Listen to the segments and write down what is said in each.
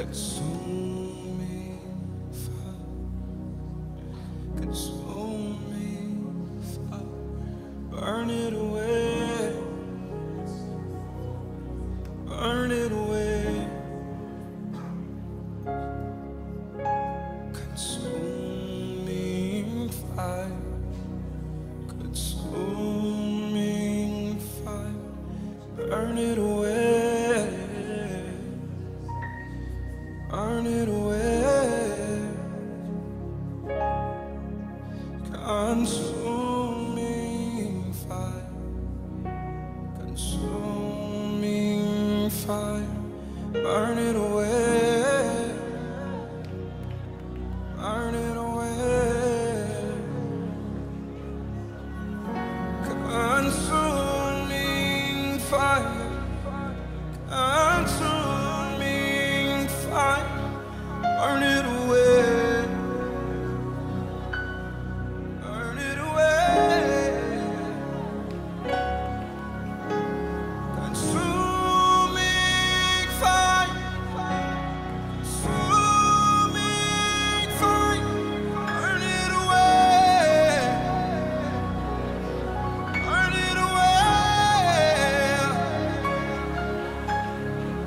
Consuming fire, consuming fire, burn it away, turning away. Consuming fire. Consuming fire. Burn it away.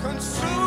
consume